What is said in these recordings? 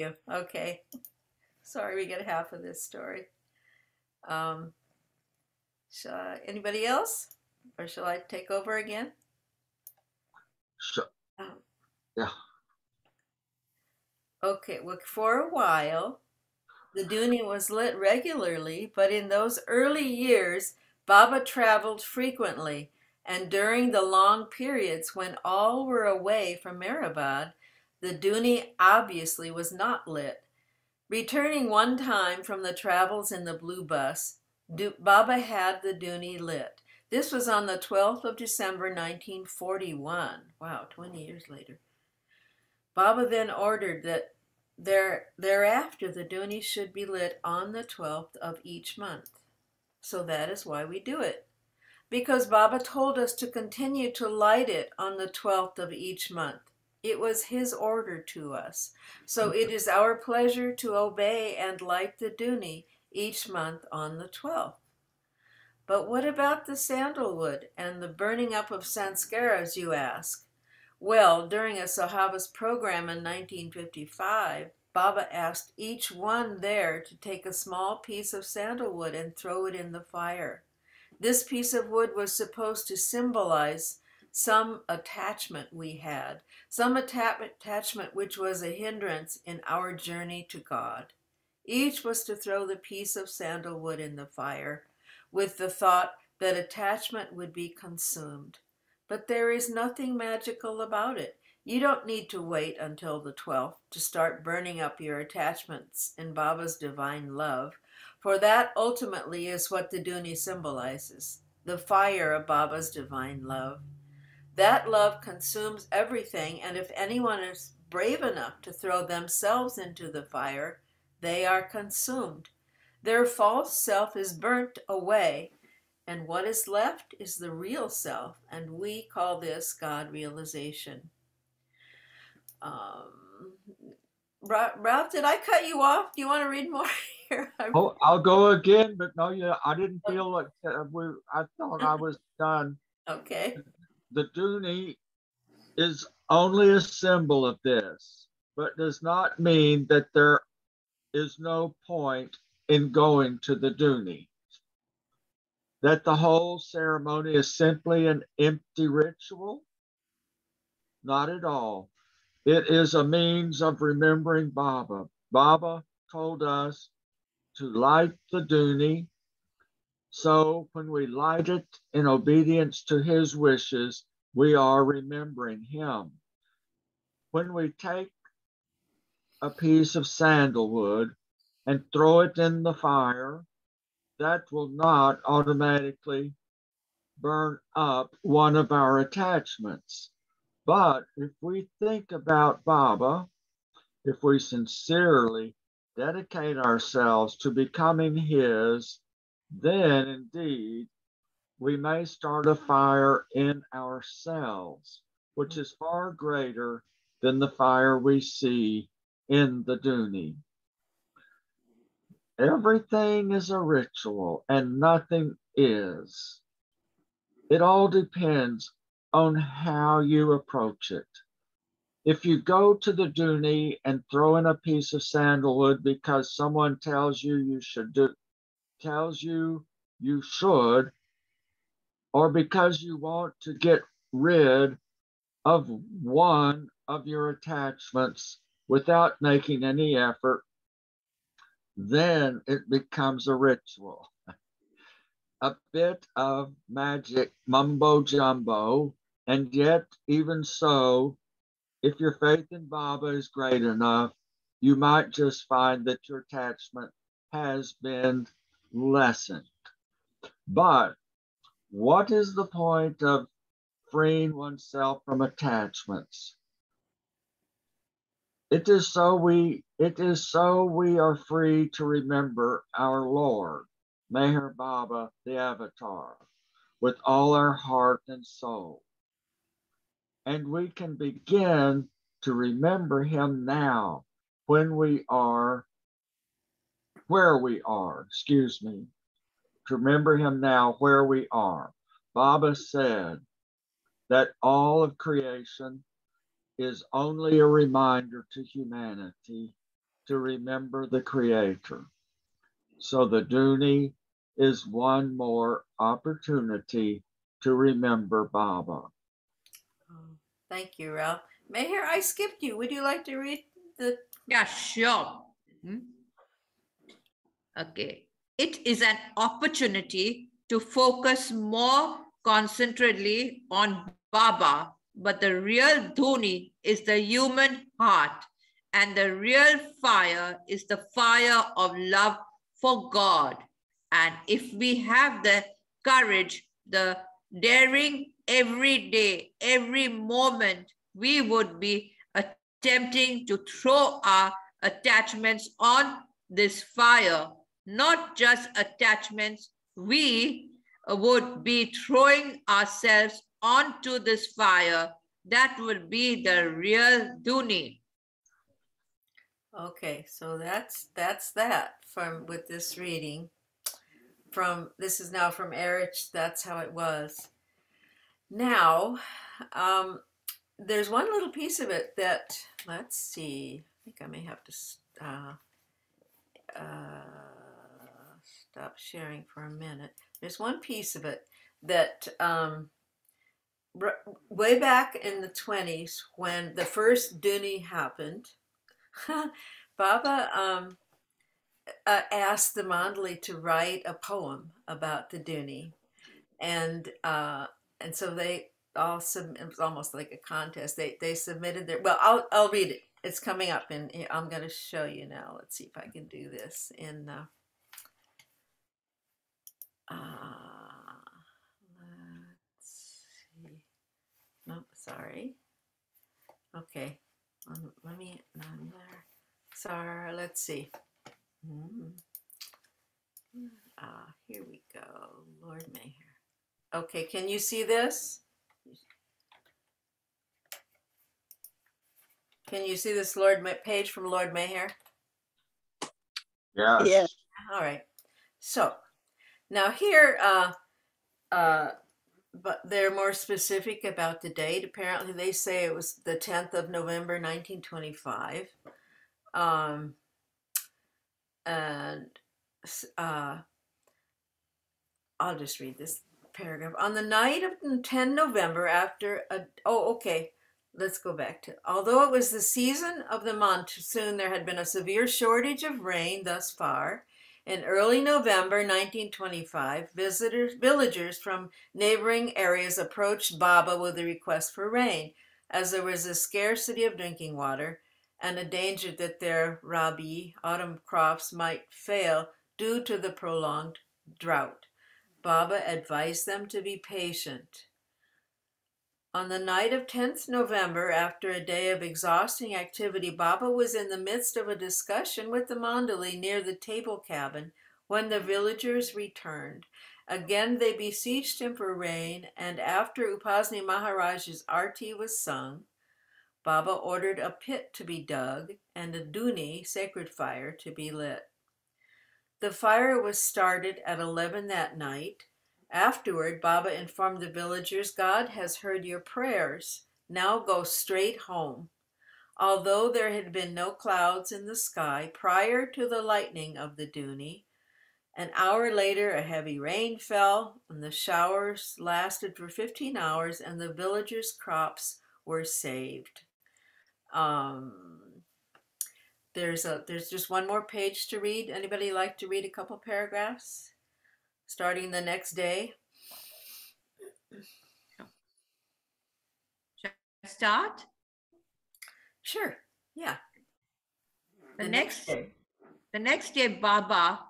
you. Okay. Sorry, we get half of this story. Um, shall, anybody else? Or shall I take over again? Sure. Um, Yeah. Okay, well, for a while, the Dhuni was lit regularly, but in those early years, Baba traveled frequently, and during the long periods when all were away from Meherabad, the Dhuni obviously was not lit. Returning one time from the travels in the blue bus, Baba had the Dhuni lit. This was on the 12th of December 1941. Wow, 20 years later. Baba then ordered that there, thereafter the Dhuni should be lit on the 12th of each month. So that is why we do it. Because Baba told us to continue to light it on the 12th of each month. It was his order to us. So mm-hmm. it is our pleasure to obey and light the Dhuni each month on the 12th. But what about the sandalwood and the burning up of sanskaras, you ask? Well, during a Sahavas program in 1955, Baba asked each one there to take a small piece of sandalwood and throw it in the fire. This piece of wood was supposed to symbolize some attachment we had, some atta- attachment which was a hindrance in our journey to God. Each was to throw the piece of sandalwood in the fire with the thought that attachment would be consumed. But there is nothing magical about it. You don't need to wait until the 12th to start burning up your attachments in Baba's divine love, for that ultimately is what the Dhuni symbolizes the fire of Baba's divine love. That love consumes everything, and if anyone is brave enough to throw themselves into the fire, they are consumed. Their false self is burnt away, and what is left is the real self, and we call this God realization. Um, Ralph, did I cut you off? Do you want to read more here? Oh, I'll go again, but no, yeah, I didn't feel like uh, we. I thought I was done. Okay. The Dhuni is only a symbol of this, but does not mean that there is no point in going to the Dhuni. That the whole ceremony is simply an empty ritual? Not at all. It is a means of remembering Baba. Baba told us to light the Dhuni. So when we light it in obedience to his wishes, we are remembering him. When we take a piece of sandalwood and throw it in the fire, that will not automatically burn up one of our attachments. But if we think about Baba, if we sincerely dedicate ourselves to becoming His, then indeed we may start a fire in ourselves, which is far greater than the fire we see in the Dhuni. Everything is a ritual and nothing is. It all depends on how you approach it. If you go to the Dhuni and throw in a piece of sandalwood because someone tells you you should do, tells you you should, or because you want to get rid of one of your attachments without making any effort, then it becomes a ritual. a bit of magic mumbo jumbo, and yet, even so, if your faith in Baba is great enough, you might just find that your attachment has been lessened. But what is the point of freeing oneself from attachments? It is so we it is so we are free to remember our Lord, Meher Baba, the Avatar, with all our heart and soul. And we can begin to remember him now when we are where we are, excuse me, to remember him now where we are. Baba said that all of creation is only a reminder to humanity to remember the Creator. So the Dhuni is one more opportunity to remember Baba. Oh, thank you, Ralph. Meher, I skipped you. Would you like to read the? Yeah, sure. Hmm? Okay. It is an opportunity to focus more concentratedly on Baba, but the real Dhuni is the human heart, and the real fire is the fire of love for God. And if we have the courage, the daring every day, every moment, we would be attempting to throw our attachments on this fire, not just attachments, we would be throwing ourselves onto this fire. That would be the real Dhuni. Okay, so that's that's that from with this reading. From this is now from Eruch. That's how it was. Now, um, there's one little piece of it that let's see. I think I may have to uh, uh, stop sharing for a minute. There's one piece of it that um, way back in the 20s when the first Dhuni happened, Baba um, uh, asked the Mandali to write a poem about the Dhuni. And uh, and so they all sub- it was almost like a contest. They they submitted their well, I'll I'll read it. It's coming up, and I'm going to show you now. Let's see if I can do this in. Uh, uh, let's see. Nope, sorry. Okay, um, let me. I'm there. Sorry. Let's see. Mm-hmm. Ah, here we go. Lord Meher. Okay, can you see this? Can you see this Lord page from Lord Meher? Yeah. Yeah. All right. So now here, uh, uh, but they're more specific about the date. Apparently, they say it was the 10th of November, 1925. Um, and uh, I'll just read this paragraph. On the night of 10 November, after a, oh, okay, let's go back to, although it was the season of the monsoon, there had been a severe shortage of rain thus far. In early November 1925, visitors, villagers from neighboring areas approached Baba with a request for rain, as there was a scarcity of drinking water and a danger that their rabi, autumn crops, might fail due to the prolonged drought. Baba advised them to be patient. On the night of 10th November, after a day of exhausting activity, Baba was in the midst of a discussion with the Mandali near the table cabin when the villagers returned. Again they besieged him for rain, and after Upasni Maharaj's arti was sung, Baba ordered a pit to be dug and a dhuni, sacred fire, to be lit. The fire was started at 11 that night Afterward, Baba informed the villagers, God has heard your prayers. Now go straight home. Although there had been no clouds in the sky prior to the lightning of the Dhuni, an hour later a heavy rain fell, and the showers lasted for 15 hours, and the villagers' crops were saved. Um, there's a there's just one more page to read. Anybody like to read a couple paragraphs? Starting the next day? Should I start? Sure. Yeah. The, the next, next day. The next day, Baba.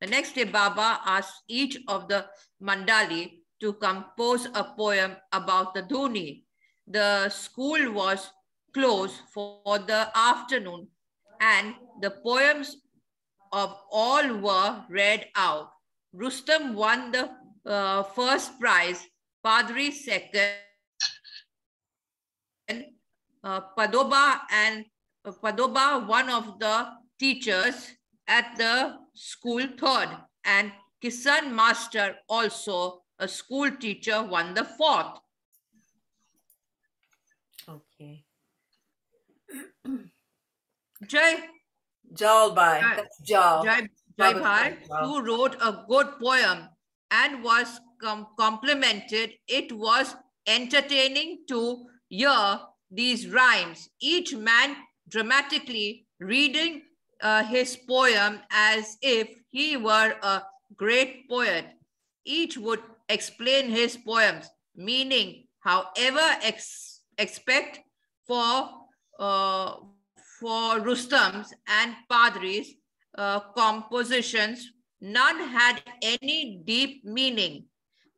The next day, Baba asked each of the mandali to compose a poem about the Dhuni. The school was closed for the afternoon and the poems of all were read out. Rustam won the uh, first prize, Padri second, uh, Padoba and uh, Padoba, one of the teachers at the school third, and Kisan Master, also a school teacher, won the fourth. Okay. Jai, Jalbai. Jal. Jai, Jai Bhai, who wrote a good poem and was com- complimented. It was entertaining to hear these rhymes, each man dramatically reading uh, his poem as if he were a great poet. Each would explain his poems, meaning, however, ex- expect for uh, for Rustam's and Padri's uh, compositions, none had any deep meaning.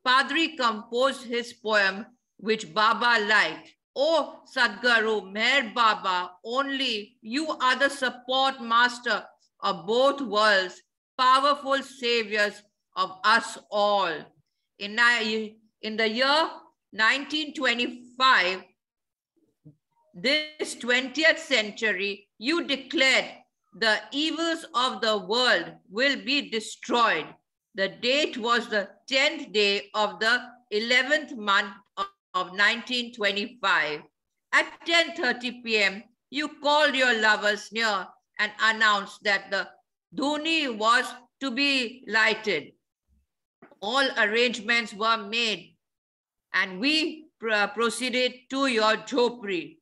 Padri composed his poem, which Baba liked. Oh, Sadguru, Meher Baba, only you are the support master of both worlds, powerful saviors of us all. In, in the year 1925, this 20th century, you declared the evils of the world will be destroyed. The date was the 10th day of the 11th month of, of 1925. At 10.30 p.m., you called your lovers near and announced that the Dhuni was to be lighted. All arrangements were made and we pr- proceeded to your jhopri.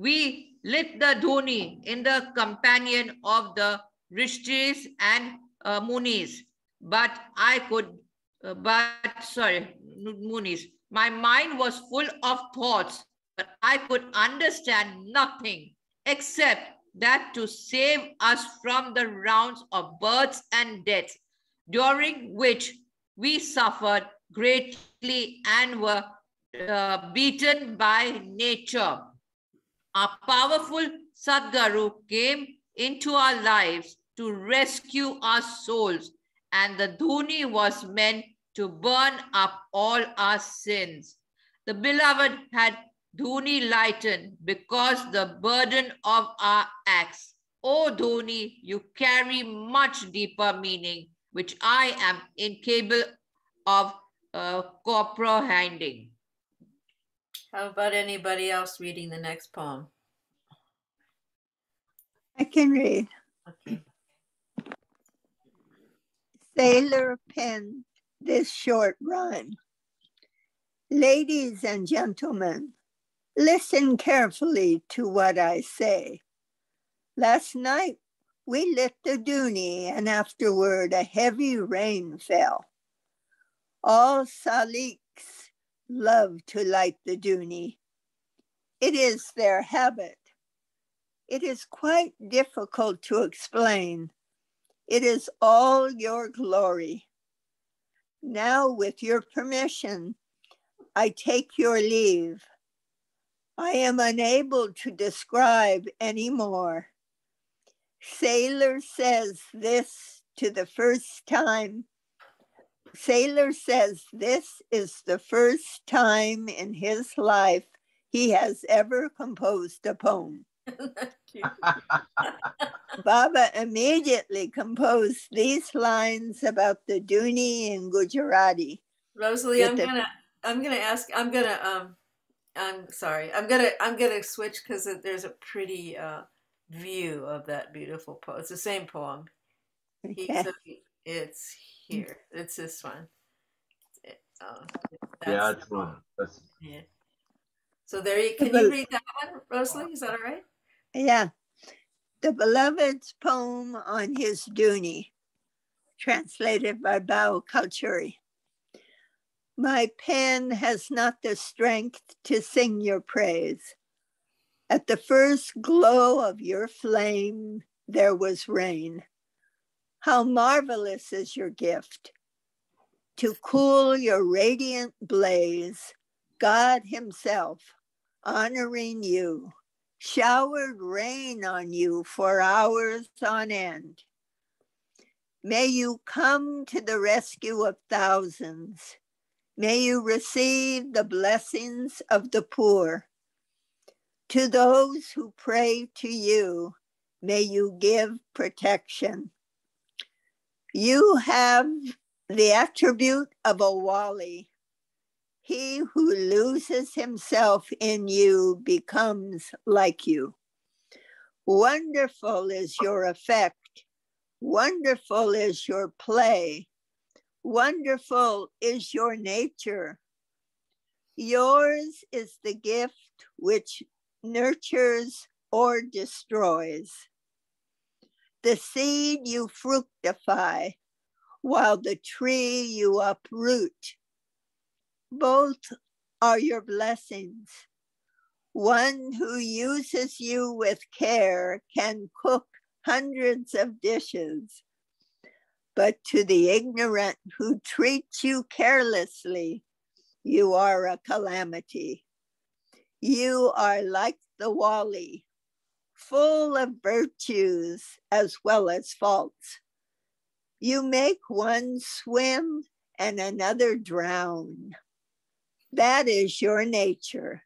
We lit the dhuni in the companion of the rishis and uh, munis, but I could, uh, but sorry, munis. My mind was full of thoughts, but I could understand nothing except that to save us from the rounds of births and deaths, during which we suffered greatly and were uh, beaten by nature. Our powerful Sadguru came into our lives to rescue our souls, and the Dhuni was meant to burn up all our sins. The beloved had Dhuni lightened because the burden of our acts. O Dhuni, you carry much deeper meaning, which I am incapable of uh, comprehending. How about anybody else reading the next poem? I can read. Okay. Sailor penned this short rhyme. Ladies and gentlemen, listen carefully to what I say. Last night we lit the dhuni, and afterward a heavy rain fell. All saliks love to light the dhuni. It is their habit. It is quite difficult to explain. It is all your glory. Now, with your permission, I take your leave. I am unable to describe any more. Sailor says this to the first time. Sailor says this is the first time in his life he has ever composed a poem. Baba immediately composed these lines about the Dhuni in Gujarati. Rosalie, I'm the- gonna I'm gonna ask I'm gonna um I'm sorry. I'm gonna I'm gonna switch because there's a pretty uh view of that beautiful poem. It's the same poem. He, Okay. so he- it's here. It's this one. It- uh, Yeah, that's it's one. That's, Yeah. So there you can you read that one, Rosalie? Is that all right? Yeah. The Beloved's poem on his Dhuni, translated by Bhau Kalchuri. My pen has not the strength to sing your praise. At the first glow of your flame, there was rain. How marvelous is your gift! To cool your radiant blaze, God Himself, honoring you, showered rain on you for hours on end. May you come to the rescue of thousands. May you receive the blessings of the poor. To those who pray to you, may you give protection. You have the attribute of a wali. He who loses himself in you becomes like you. Wonderful is your effect. Wonderful is your play. Wonderful is your nature. Yours is the gift which nurtures or destroys. The seed you fructify, while the tree you uproot. Both are your blessings. One who uses you with care can cook hundreds of dishes, but to the ignorant who treat you carelessly, you are a calamity. You are like the wali, full of virtues as well as faults. You make one swim and another drown. That is your nature.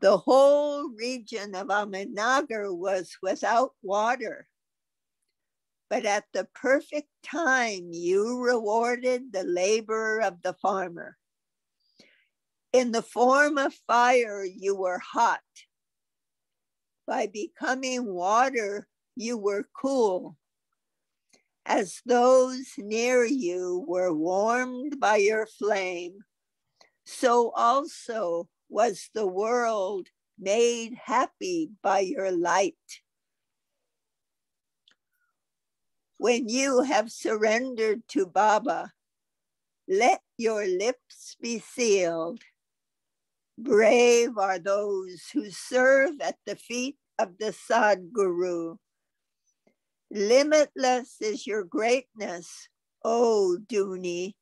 The whole region of Ahmednagar was without water. But at the perfect time, you rewarded the labor of the farmer. In the form of fire, you were hot. By becoming water, you were cool as those near you were warmed by your flame, so also was the world made happy by your light. When you have surrendered to Baba, let your lips be sealed. Brave are those who serve at the feet of the Sadguru Limitless is your greatness, O Dhuni.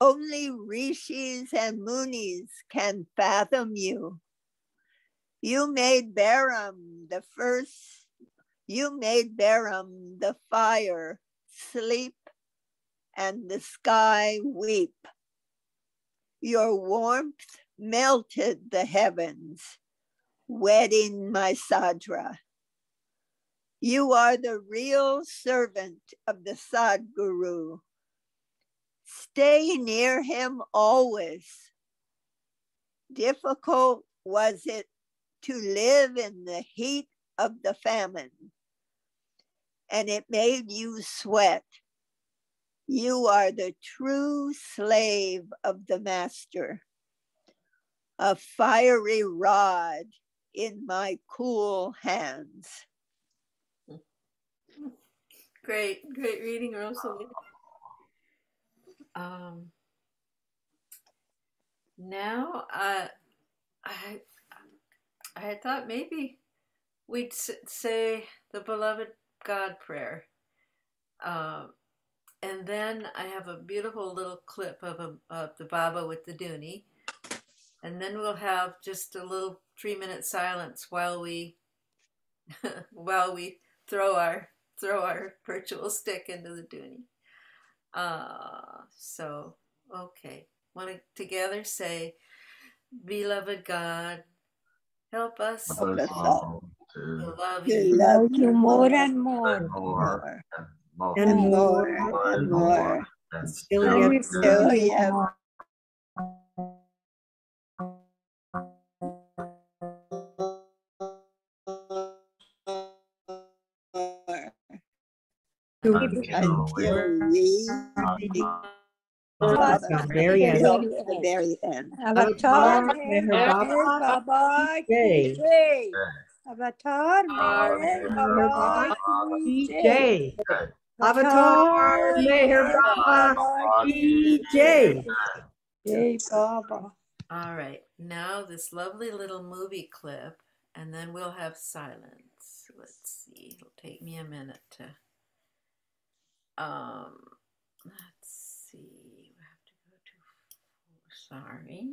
Only rishis and munis can fathom you. You made Baram the first, you made Baram the fire sleep and the sky weep. Your warmth melted the heavens, wetting my sadra. You are the real servant of the Sadguru. Stay near him always. Difficult was it to live in the heat of the famine, and it made you sweat. You are the true slave of the master, a fiery rod in my cool hands. Great, great reading, Rosalie. Um, now, uh, I, I thought maybe we'd say the beloved God prayer. Uh, and then I have a beautiful little clip of, a, of the Baba with the Dhuni. And then we'll have just a little three minute silence while we while we throw our throw our virtual stick into the Dhuni. Uh, so, okay. Want to together say, Beloved God, help us to love To you love you more and more more. and more And and more. more and more. and Still still yet Still until until we we the very end. till the very end. Avatar Avatar Meher Meher Baba Jai. Ki Jai. Avatar Meher Baba Ki Jai. Avatar Meher Baba Ki Jai. Jai Baba. All right, now this lovely little movie clip, and then we'll have silence. Let's see, it'll take me a minute to. Um, let's see, we have to go to. Sorry,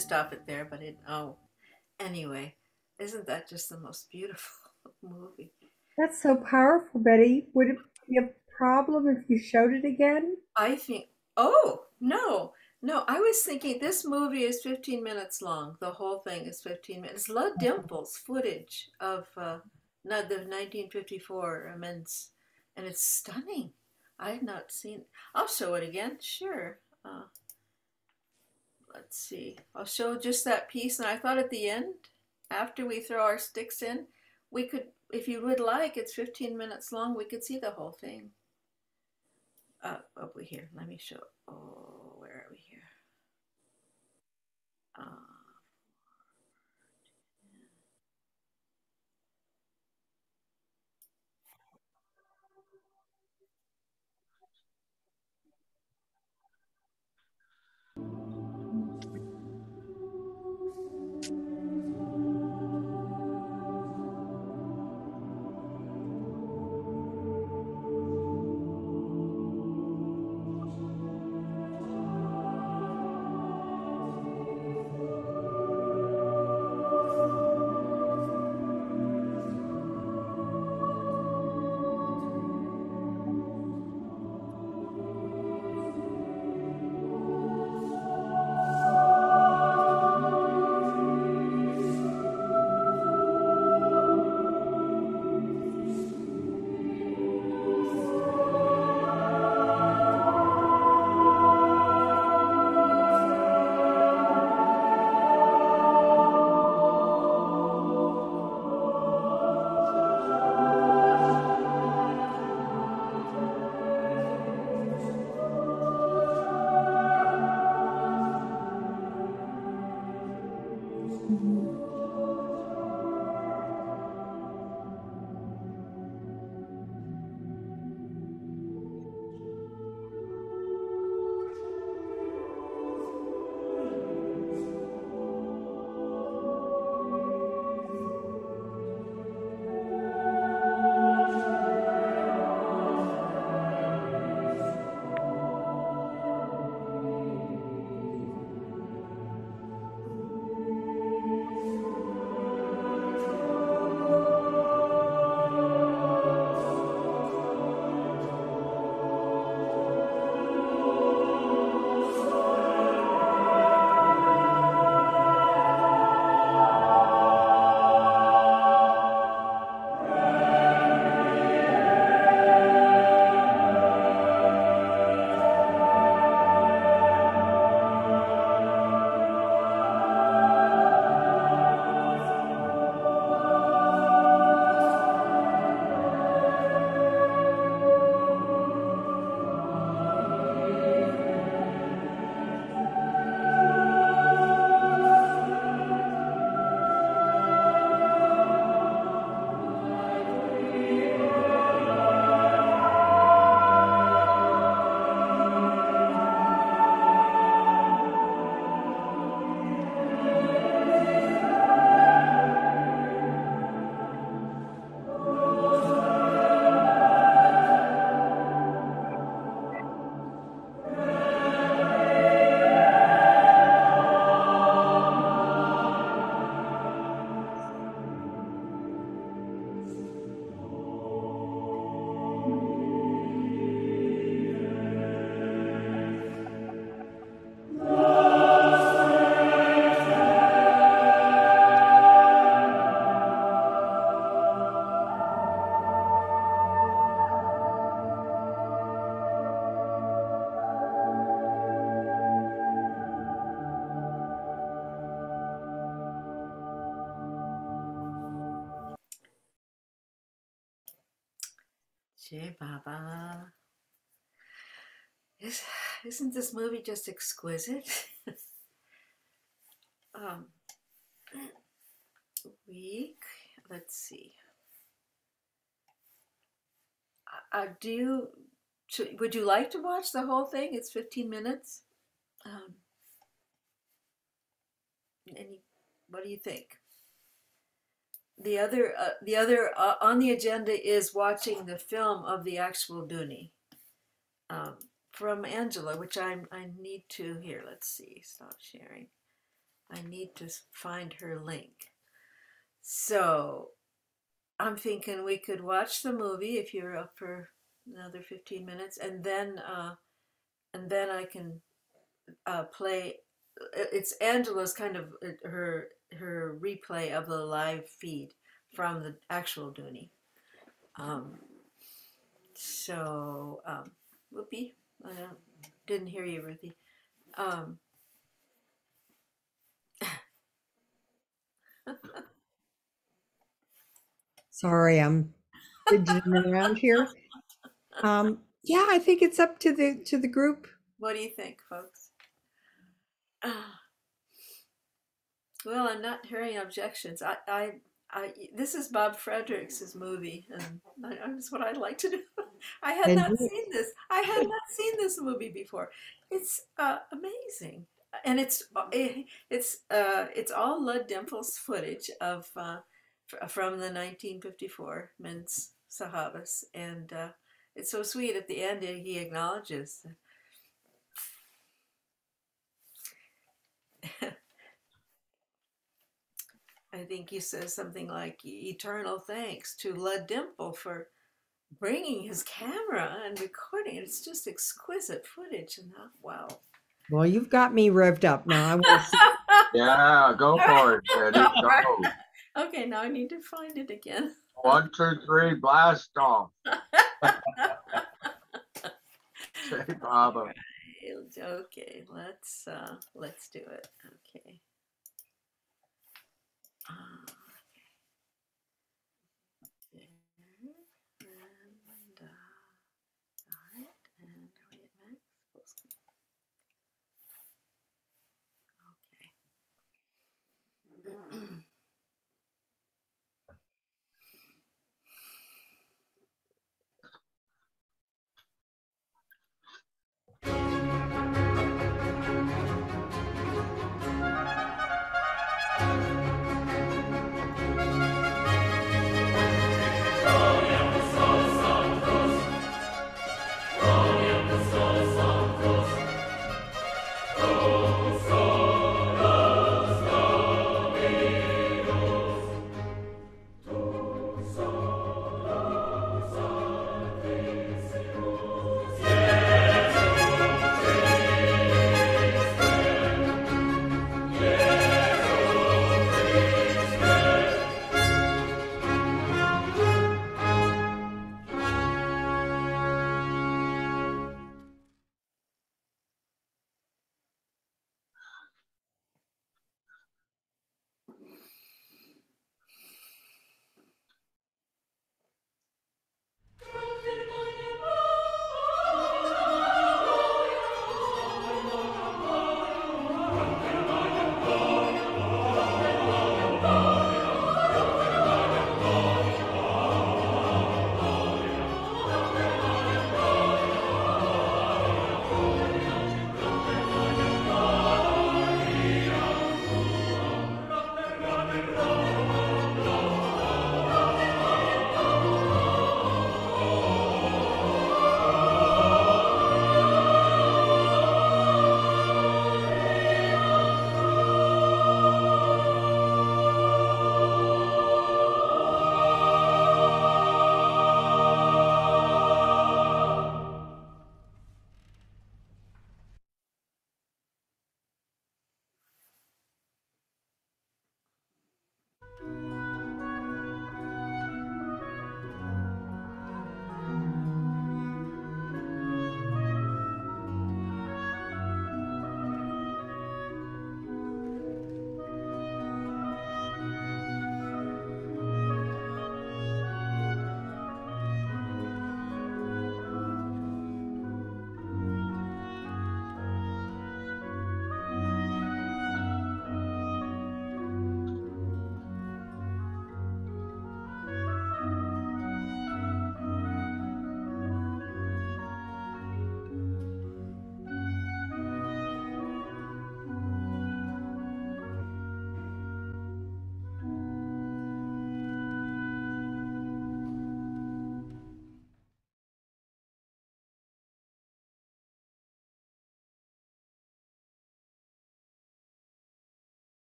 to stop it there, but it, oh, anyway, isn't that just the most beautiful movie? That's so powerful, Betty. Would it be a problem if you showed it again? I think, oh, no, no, I was thinking this movie is 15 minutes long. The whole thing is 15 minutes. Lud Dimpfl's footage of uh, not the 1954 immense, and it's stunning. I had not seen. I'll show it again. Sure. Let's see. I'll show just that piece, and I thought at the end, after we throw our sticks in, we could, if you would like, it's 15 minutes long. We could see the whole thing. Uh, over here. Let me show. Oh, Jai Baba. Is, isn't this movie just exquisite? um, week, let's see. Uh, do you, would you like to watch the whole thing? It's 15 minutes. Um, any, what do you think? The other uh, the other uh, on the agenda is watching the film of the actual Dhuni um, from Angela, which I I need to here. Let's see. Stop sharing. I need to find her link. So I'm thinking we could watch the movie if you're up for another 15 minutes, and then uh, and then I can uh, play. It's Angela's kind of uh, her her replay of the live feed from the actual Dhuni. Um, so, um, Whoopi, I didn't hear you, Ruthie. Um, Sorry, I'm fidgeting around here. Um, yeah, I think it's up to the to the group. what do you think, folks? well, I'm not hearing objections. I, I, I, this is Bob Fredericks' movie, and that's what I'd like to do. I had not seen this. I had not seen this movie before. It's uh, amazing, and it's eh, it's uh, it's all Lud Dimpfl's footage of uh, from the 1954 men's Sahavas, and uh, it's so sweet. At the end, he acknowledges. I think he says something like eternal thanks to Lud Dimpfl for bringing his camera and recording. It's just exquisite footage, and uh, wow. Well, you've got me revved up now. I want. Yeah, go for it, Betty. Go. okay, now I need to find it again. One, two, three, blast off. Say Baba. Okay, let's uh, let's do it. Okay. Ah.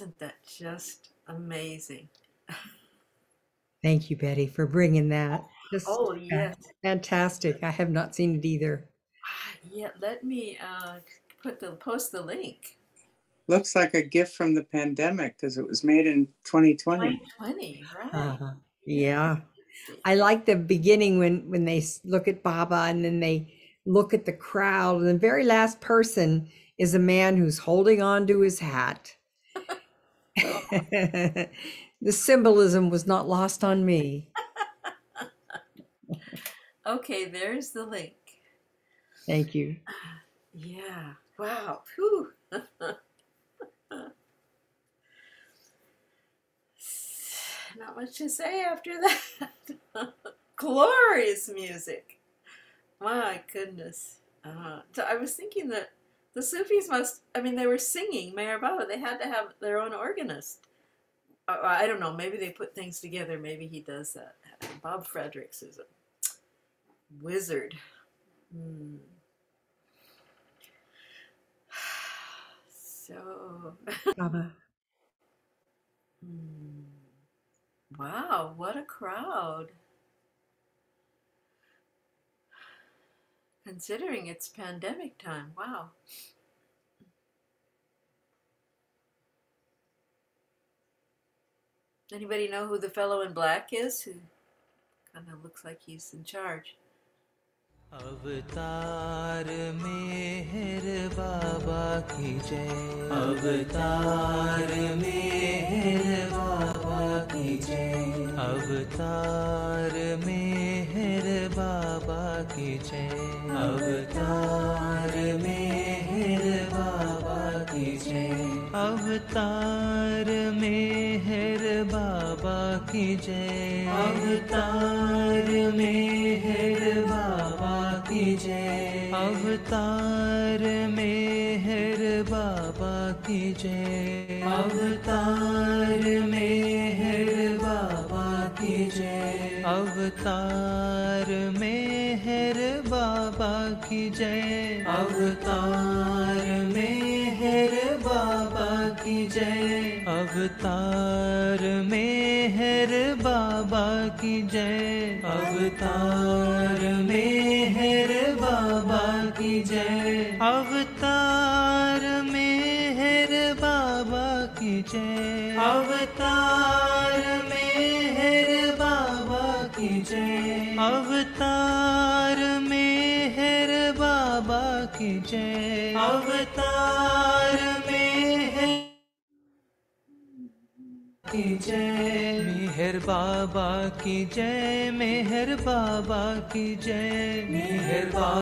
Isn't that just amazing? Thank you, Betty, for bringing that. Just Oh, yes. fantastic. I have not seen it either. Ah, Yeah, let me uh, put the post the link. Looks like a gift from the pandemic because it was made in 2020. 2020, right? Uh-huh. Yeah. I like the beginning when when they look at Baba and then they look at the crowd and the very last person is a man who's holding on to his hat. the symbolism was not lost on me. Okay, there's the link. Thank you. Yeah. Wow. Whew. Not much to say after that. Glorious music. My goodness. Uh, so I was thinking that the Sufis must, I mean, they were singing Meher Baba. They had to have their own organist. Uh, I don't know. Maybe they put things together. Maybe he does that. Bob Fredericks is a wizard. Hmm. So, Baba. hmm. wow, what a crowd. Considering it's pandemic time, wow. Anybody know who the fellow in black is who kind of looks like he's in charge? अवतार मेहर बाबा की जय अवतार मेहर बाबा की जय अवतार मेहर बाबा की जय। अवतार मेहर बाबा की जय। अवतार मेहर बाबा की जय। अवतार मेहर बाबा की जय। अवतार मेहर बाबा की जय। अवतार मेहर जय में हर बाबा की जय। अवतार में हर बाबा की जय। अवतार मेहर बाबा की जय। अवतार मेहर बाबा की जय। अवतार मेहर बाबा की जय। अवतार अवतार मेहर बाबा की जय। अवतार जय। मेहर बाबा की जय, मेहर बाबा की जय। मेहर बाबा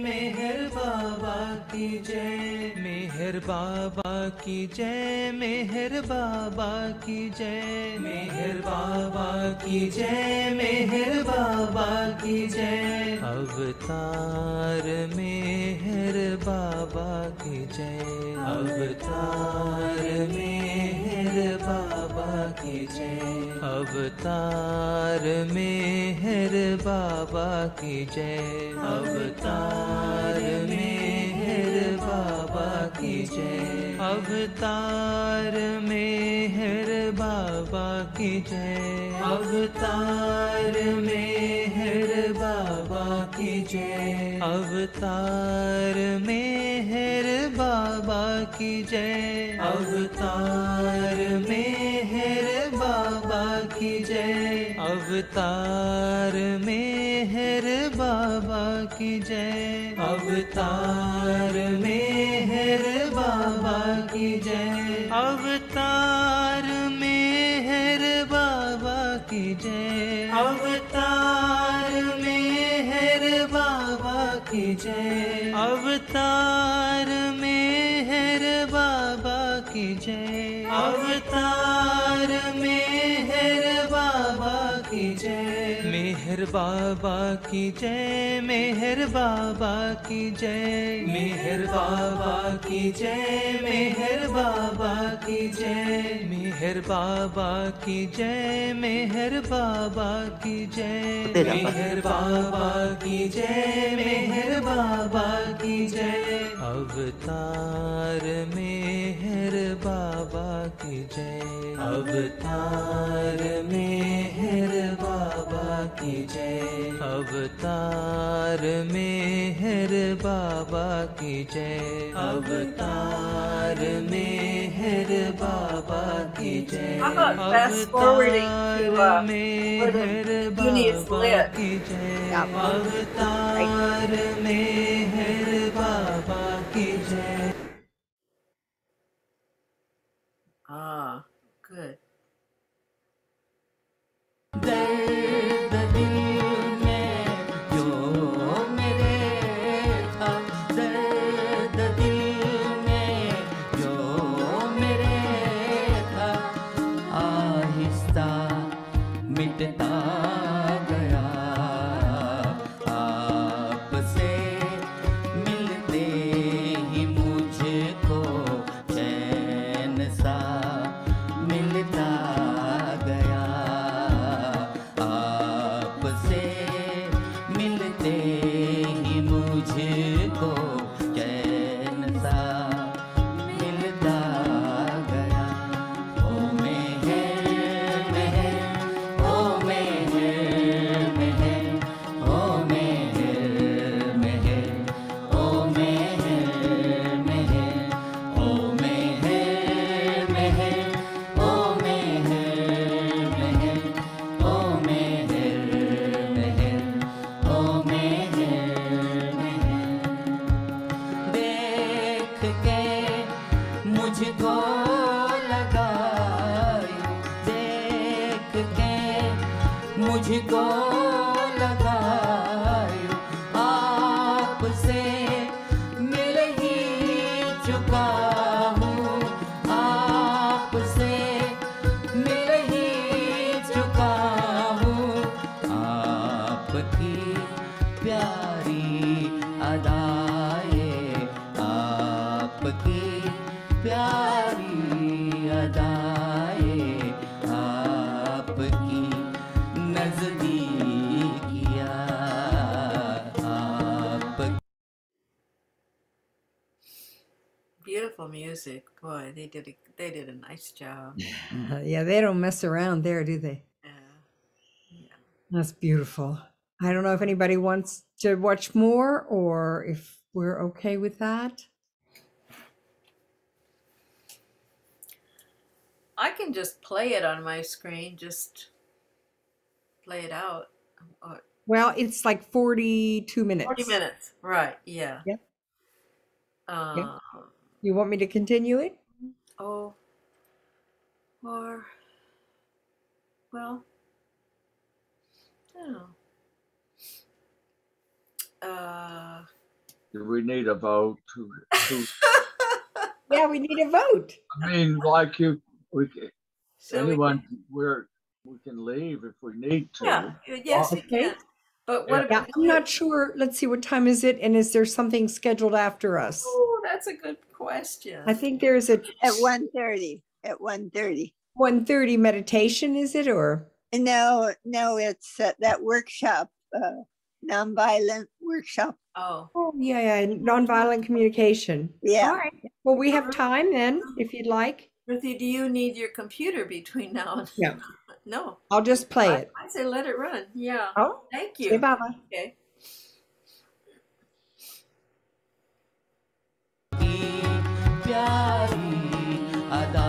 मेहर बाबा की जय। मेहर बाबा की जय मेहर बाबा की जय। मेहर बाबा की जय मेहर बाबा की जय। अवतार मेहर बाबा की जय। अवतार मेहर बाबा की जय। अवतार मेहर बाबा की जय। अवतार बाबा की जय अवतार मेहर बाबा की जय अवतार मेहर बाबा की जय अवतार मेहर बाबा की जय अवतार मेहर बाबा की जय अवतार मेहर बाबा की जय अवतार बाबा की जय। अवतार मेहर बाबा की जय। अवतार मेहर बाबा की जय। अवतार मेहर बाबा की जय। अवतार मेहर बाबा की जय। मेहर बाबा की जय मेहर बाबा की जय। मेहर बाबा की जय मेहर बाबा की जय। मेहर बाबा की जय मेहर बाबा की जय। मेहर बाबा की जय मेहर बाबा की जय। अवतार मेहर बाबा की जय। अवतार मेहर बाबा की जय। अवतार मेहर बाबा की जय। अवतार मेहर बाबा की जय। How about fast forwarding to, uh, अवतार the मेहर बाबा lit? की जय। Yeah. अवतार मेहर बाबा Ah, good. They did a, they did a nice job. yeah, they don't mess around there, do they? Yeah. Yeah. That's beautiful. I don't know if anybody wants to watch more or if we're okay with that. I can just play it on my screen, just play it out. Well, it's like 42 minutes. 40 minutes. Right. Yeah. Yeah. Uh, You want me to continue it? Oh. Or, well, I don't know. Uh, Do we need a vote to, to Yeah, we need a vote. I mean, like you, we, can- so we anyone, can- we're, we can leave if we need to. yeah, y- yes, you Okay. can. But what Yeah, about I'm not sure. Let's see, what time is it? And is there something scheduled after us? Oh, that's a good question. I think there's a At 1.30, at 1.30. 1:30 meditation, is it? Or no, no, it's uh, that workshop, uh, nonviolent workshop. Oh, oh yeah, yeah, nonviolent communication. Yeah. All right. Well, we have time then, if you'd like. Ruthie, do you need your computer between now and Yeah. No, I'll just play I, it. I say let it run. Yeah. Oh, Thank say you. bye-bye. Okay. की प्यारी अदाए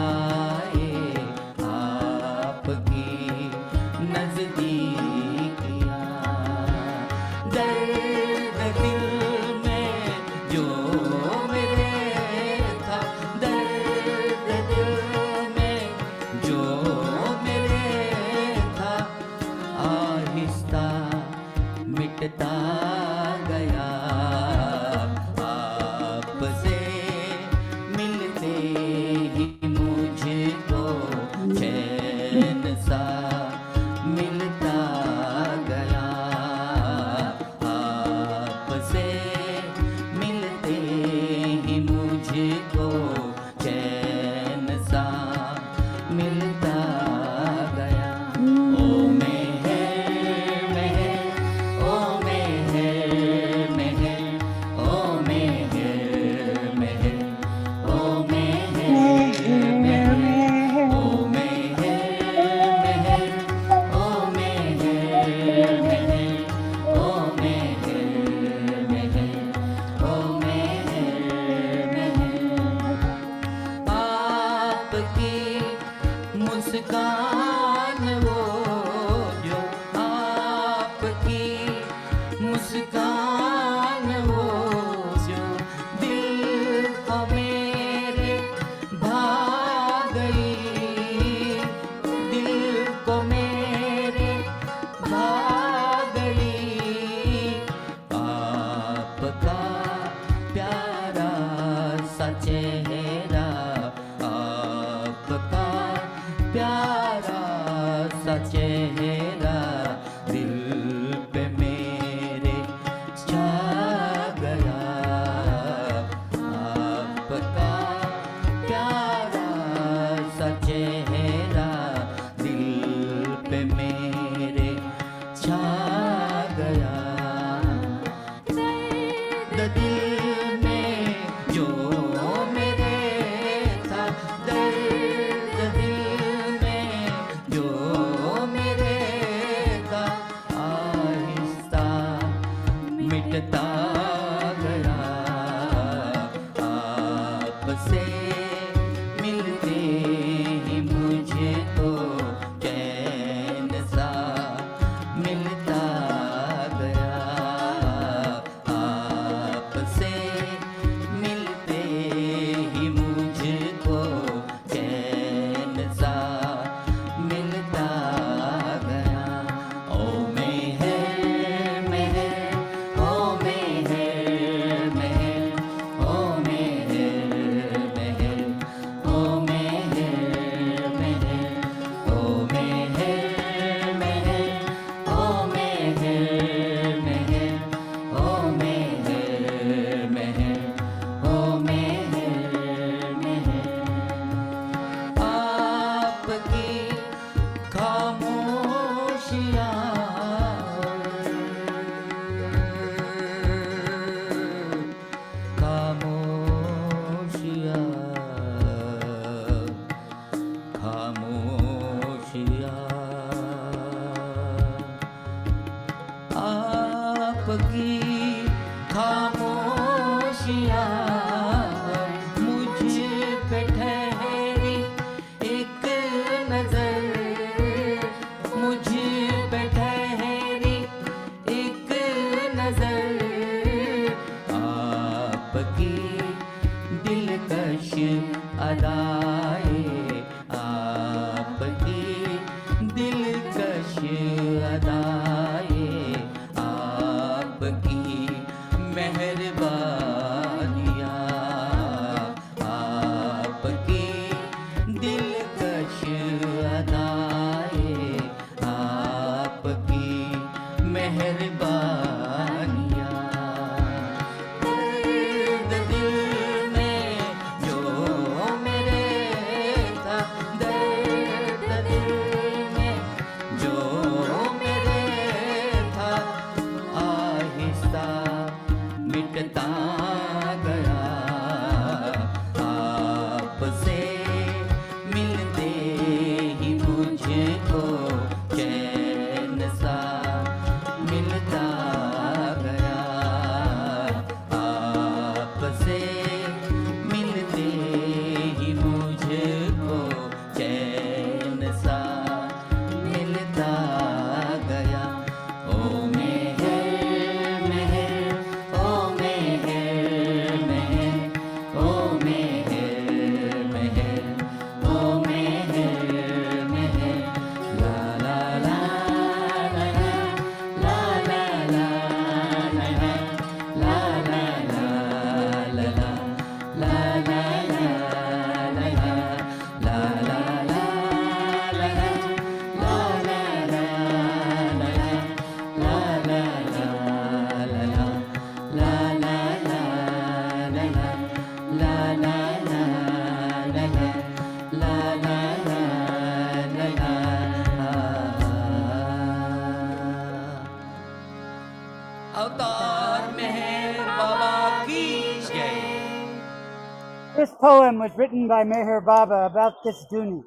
was written by Meher Baba about this Dhuni,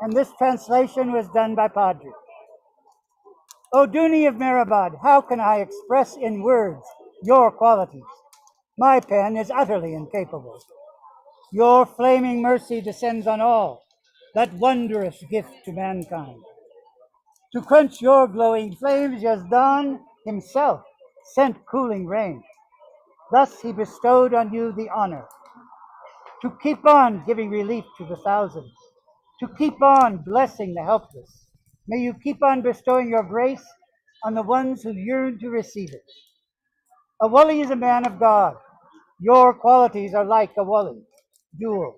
and this translation was done by Padri. O Dhuni of Meherabad, how can I express in words your qualities? My pen is utterly incapable. Your flaming mercy descends on all, that wondrous gift to mankind. To quench your glowing flames, Yazdan himself sent cooling rain. Thus he bestowed on you the honor to keep on giving relief to the thousands, to keep on blessing the helpless. May you keep on bestowing your grace on the ones who yearn to receive it. A wali is a man of God. Your qualities are like a wali, dual.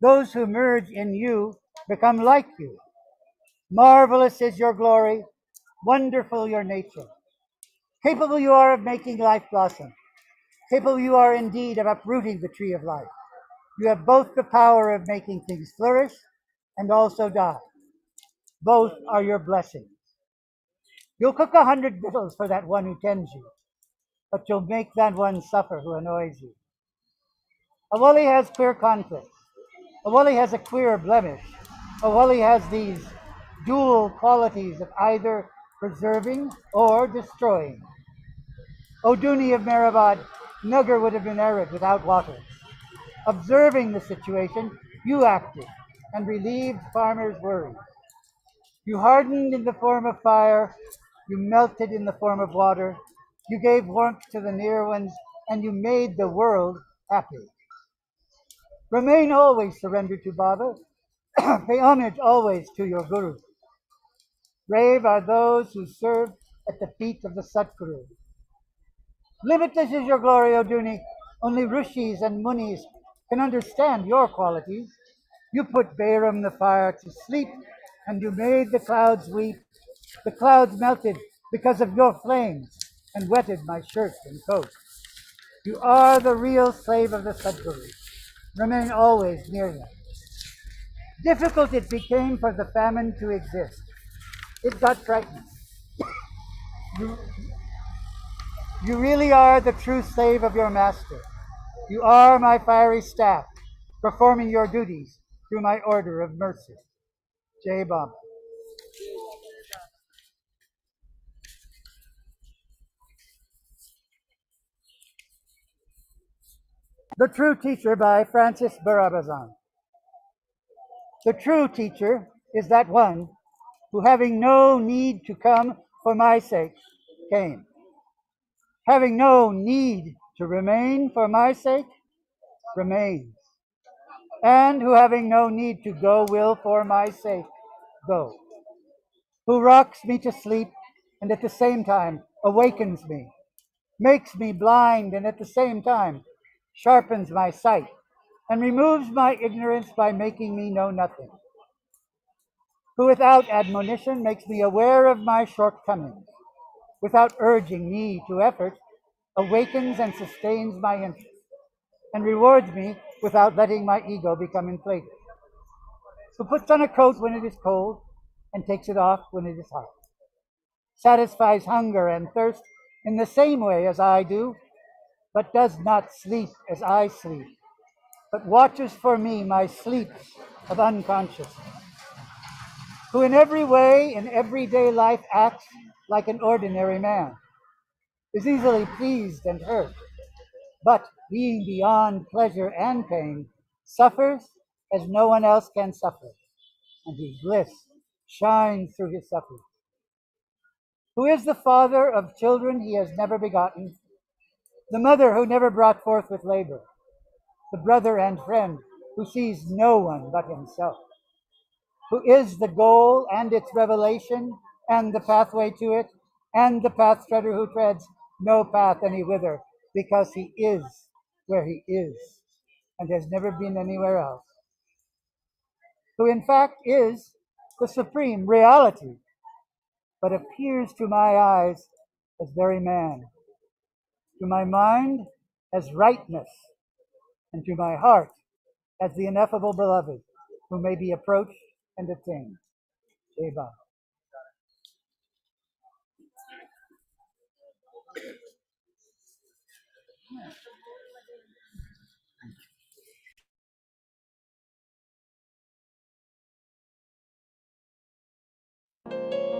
Those who merge in you become like you. Marvelous is your glory, wonderful your nature. Capable you are of making life blossom. Capable you are indeed of uprooting the tree of life. You have both the power of making things flourish and also die. Both are your blessings. You'll cook a hundred victuals for that one who tends you, but you'll make that one suffer who annoys you. A wali has queer conflicts. A wali has a queer blemish. A wali has these dual qualities of either preserving or destroying. O Dhuni of Meherabad, Nagar would have been arid without water. Observing the situation, you acted and relieved farmers' worries. You hardened in the form of fire, you melted in the form of water, you gave warmth to the near ones, and you made the world happy. Remain always surrendered to Baba. Pay homage always to your Guru. Brave are those who serve at the feet of the Satguru. Limitless is your glory, O Dhuni. Only rishis and munis can understand your qualities. You put Bairam the fire to sleep, and you made the clouds weep. The clouds melted because of your flames and wetted my shirt and coat. You are the real slave of the Sadguru. Remain always near him. Difficult it became for the famine to exist. It got frightened. You, you really are the true slave of your master. You are my fiery staff, performing your duties through my order of mercy. Jai Baba. The True Teacher by Francis Brabazon. The true teacher is that one who, having no need to come for my sake, came. Having no need to remain for my sake, remains. And who, having no need to go, will for my sake go. Who rocks me to sleep and at the same time awakens me, makes me blind and at the same time sharpens my sight, and removes my ignorance by making me know nothing. Who without admonition makes me aware of my shortcomings, without urging me to effort, awakens and sustains my interest, and rewards me without letting my ego become inflated. Who puts on a coat when it is cold and takes it off when it is hot, satisfies hunger and thirst in the same way as I do, but does not sleep as I sleep, but watches for me my sleeps of unconsciousness, who in every way, in everyday life, acts like an ordinary man, is easily pleased and hurt, but being beyond pleasure and pain, suffers as no one else can suffer, and his bliss shines through his suffering. Who is the father of children he has never begotten, the mother who never brought forth with labor, the brother and friend who sees no one but himself, who is the goal and its revelation and the pathway to it, and the path treader who treads no path any whither, because he is where he is and has never been anywhere else, who in fact is the supreme reality, but appears to my eyes as very man to my mind as rightness, and to my heart as the ineffable beloved, who may be approached and attained. Deva. thank you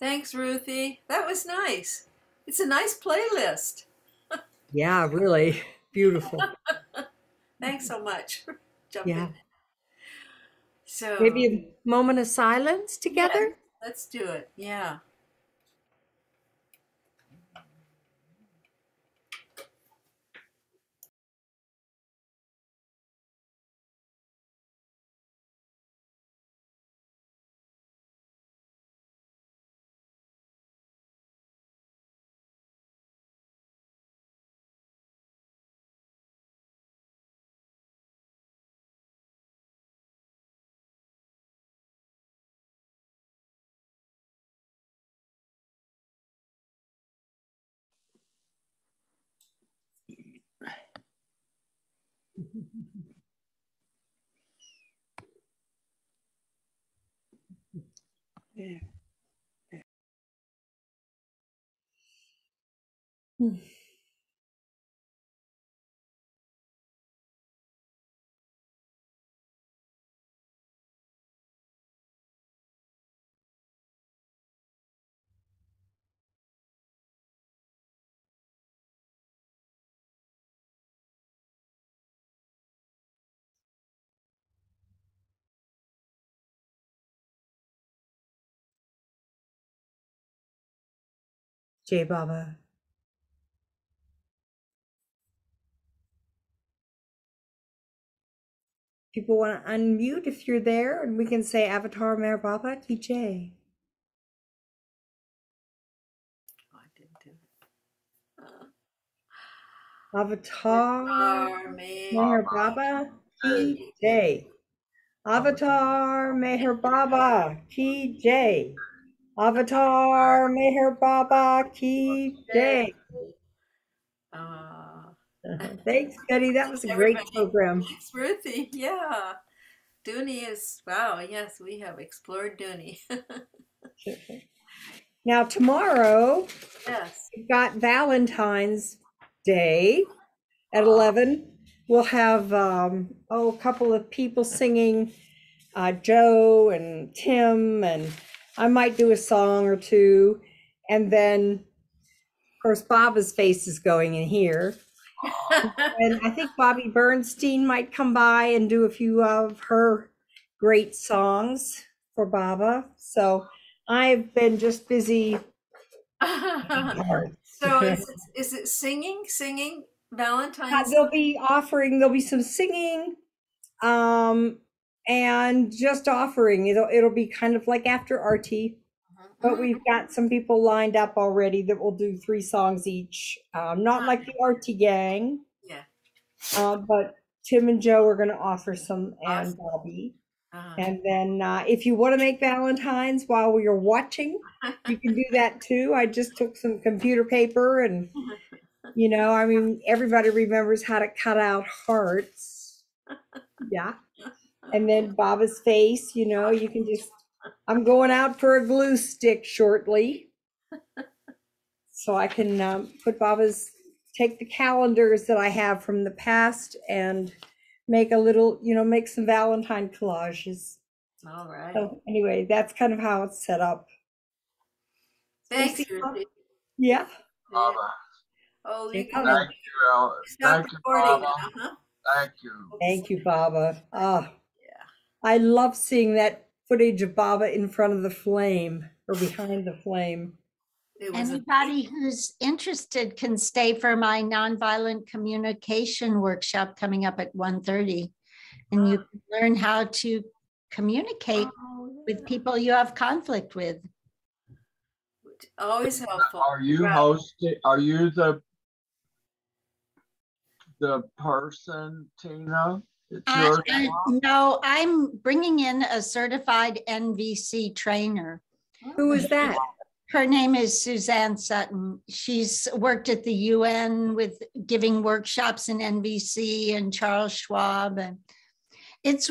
Thanks, Ruthie. That was nice. It's a nice playlist. Yeah, really beautiful. Thanks so much for jumping Yeah. in. So Maybe a moment of silence together? let's do it. Yeah. Yeah. Jay Baba. People want to unmute if you're there, and we can say Avatar Meher Baba TJ. Jay. Oh, I didn't do it. Avatar Avatar Meher Baba TJ. Avatar Meher Baba Jay. Avatar Meher Baba Ki Jay. Uh, Thanks, Betty. That was a great program. thanks, Ruthie. Yeah. Dhuni is wow. Yes, we have explored Dhuni. Now, tomorrow, yes. we've got Valentine's Day at 11. We'll have, um, oh, a couple of people singing, uh, Joe and Tim, and I might do a song or two. And then, of course, Baba's face is going in here. And I think Bobby Bernstein might come by and do a few of her great songs for Baba. So I've been just busy. so is it, is it singing? Singing Uh, Valentine's? There'll be offering, there'll be some singing, um, and just offering. It'll it'll be kind of like after Arti, but we've got some people lined up already that will do three songs each. Um, not like the RT gang, Yeah. uh, but Tim and Joe are going to offer some, and Bobby. Uh, And then uh, if you want to make Valentines while you're watching, you can do that too. I just took some computer paper and, you know, I mean, everybody remembers how to cut out hearts. Yeah. And then Baba's face, you know, you can just, I'm going out for a glue stick shortly. So I can um, put Baba's, take the calendars that I have from the past and make a little, you know, make some Valentine collages. all right. So anyway, that's kind of how it's set up. Thanks, Stacy, Ruthie. Yeah. Baba. Oh, you Thank can Thank you, El- stop thank you, recording Baba. now, huh? Thank you. Thank you, Baba. Ah, Yeah. I love seeing that footage of Baba in front of the flame or behind the flame. It a Anybody who's interested can stay for my nonviolent communication workshop coming up at 1:30. And you can learn how to communicate oh, with people you have conflict with. always helpful. Are you Right. hosting, are you the the person, Tina? It's I- your I- No, I'm bringing in a certified NVC trainer. Who is that? Her name is Suzanne Sutton. She's worked at the UN with giving workshops in NVC and Charles Schwab. And it's